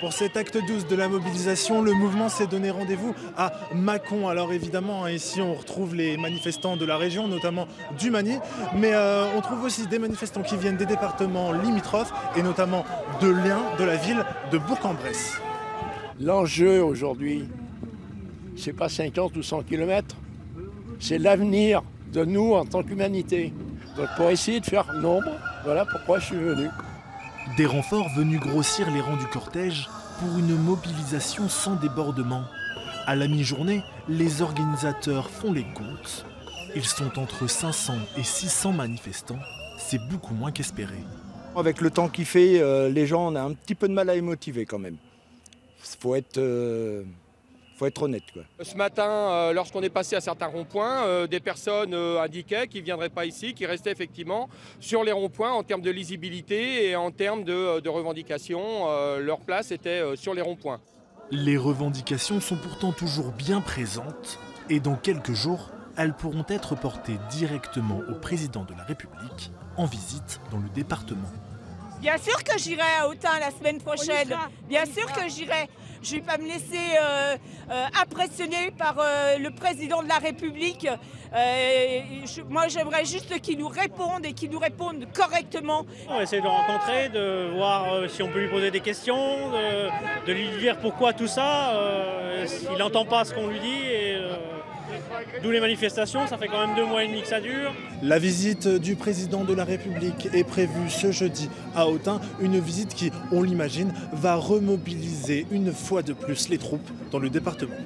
Pour cet acte 12 de la mobilisation, le mouvement s'est donné rendez-vous à Mâcon. Alors évidemment, ici on retrouve les manifestants de la région, notamment du Mani, mais euh, on trouve aussi des manifestants qui viennent des départements limitrophes et notamment de Lien, de la ville de Bourg-en-Bresse. L'enjeu aujourd'hui, c'est pas 50 ou 100 km, c'est l'avenir de nous en tant qu'humanité. Donc pour essayer de faire nombre, voilà pourquoi je suis venu. Des renforts venus grossir les rangs du cortège pour une mobilisation sans débordement. À la mi-journée, les organisateurs font les comptes. Ils sont entre 500 et 600 manifestants. C'est beaucoup moins qu'espéré. Avec le temps qu'il fait, euh, les gens, on a un petit peu de mal à les motiver quand même. Faut être, euh, faut être honnête. Quoi. Ce matin, euh, lorsqu'on est passé à certains ronds-points, euh, des personnes euh, indiquaient qu'ils ne viendraient pas ici, qui restaient effectivement sur les ronds-points en termes de lisibilité et en termes de, de revendications. Euh, leur place était euh, sur les ronds-points. Les revendications sont pourtant toujours bien présentes et dans quelques jours, elles pourront être portées directement au président de la République en visite dans le département. Bien sûr que j'irai à Autun la semaine prochaine. Bien sûr que j'irai. Je ne vais pas me laisser euh, euh, impressionner par euh, le président de la République. Euh, je- moi, j'aimerais juste qu'il nous réponde et qu'il nous réponde correctement. On va essayer de le rencontrer, de voir euh, si on peut lui poser des questions, de, de lui dire pourquoi tout ça. euh, S'il n'entend pas ce qu'on lui dit, et euh, d'où les manifestations, ça fait quand même deux mois et demi que ça dure. La visite du président de la République est prévue ce jeudi à Autun, une visite qui, on l'imagine, va remobiliser une fois de plus les troupes dans le département.